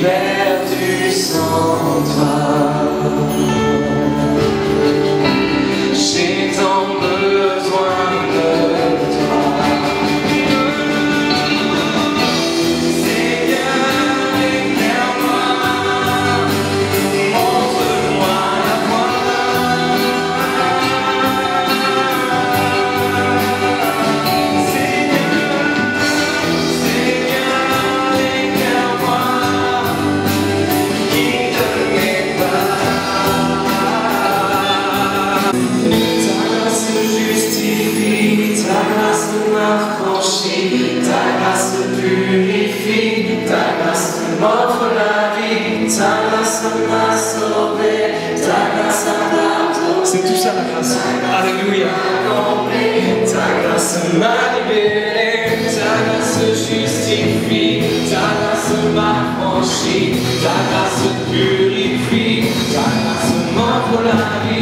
perdu sans toi. Grâce. Alléluia. Ta grâce m'a libéré, ta grâce justifie, ta grâce m'a franchi, ta grâce purifie, ta grâce m'offre la vie,